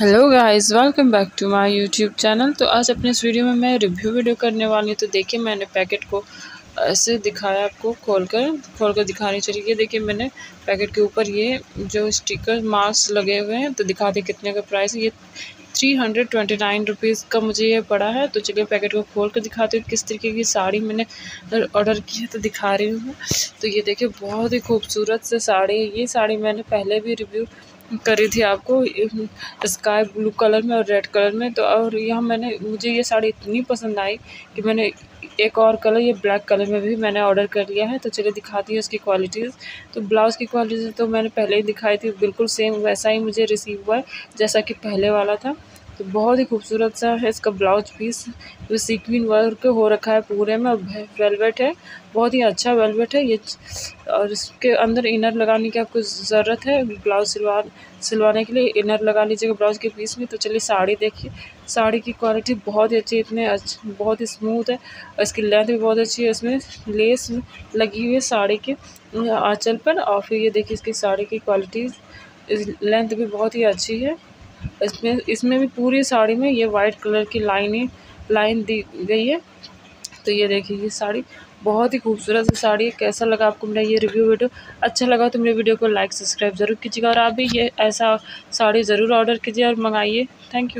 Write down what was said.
Hello guys welcome back to my YouTube channel तो आज अपने इस वीडियो में मैं रिव्यू वीडियो करने वाली हूँ। तो देखिए, मैंने पैकेट को ऐसे दिखाया आपको खोलकर खोलकर दिखानी चाहिए। देखिए, मैंने पैकेट के ऊपर ये जो स्टिकर मार्क्स लगे हुए हैं तो दिखा दें कितने का प्राइस ये three hundred twenty nine rupees का मुझे ये पड़ा है। तो चलिए पैकेट को खोल कर दिखाती हूँ किस तरीके की साड़ी मैंने ऑर्डर की है तो दिखा रही हूँ। तो ये देखिए, बहुत ही खूबसूरत से साड़ी है ये साड़ी मैंने पहले भी रिव्यू करी थी आपको स्काई ब्लू कलर में और रेड कलर में। तो और यह मैंने, मुझे ये साड़ी इतनी पसंद आई कि मैंने एक और कलर, ये ब्लैक कलर में भी मैंने ऑर्डर कर लिया है तो चलिए दिखाती हूँ उसकी क्वालिटीज़ तो ब्लाउज़ की क्वालिटी तो मैंने पहले ही दिखाई थी, बिल्कुल सेम वैसा ही मुझे रिसीव हुआ है, जैसा कि पहले वाला था। तो बहुत ही खूबसूरत सा है इसका ब्लाउज पीस। जो सीक्विन वर्क हो रखा है पूरे में वेलवेट है बहुत ही अच्छा वेलवेट है ये। और इसके अंदर इनर लगाने की आपको ज़रूरत है, ब्लाउज सिलवा, सिलवाने के लिए इनर लगा लीजिएगा ब्लाउज के पीस में। तो चलिए साड़ी देखिए। साड़ी की क्वालिटी बहुत ही अच्छी इतने अच्छी, बहुत ही स्मूथ है। इसकी लेंथ भी बहुत अच्छी है, इसमें लेस लगी हुई है साड़ी के आँचल पर। और फिर ये देखिए इसकी साड़ी की क्वालिटी लेंथ भी बहुत ही अच्छी है। इसमें इसमें भी पूरी साड़ी में ये वाइट कलर की लाइनें, लाइन दी गई है। तो ये देखिए ये साड़ी, बहुत ही खूबसूरत सी साड़ी है। कैसा लगा आपको मेरा ये रिव्यू वीडियो अच्छा लगा तो मेरे वीडियो को लाइक सब्सक्राइब ज़रूर कीजिएगा और आप भी ये ऐसा साड़ी ज़रूर ऑर्डर कीजिए और मंगाइए। Thank you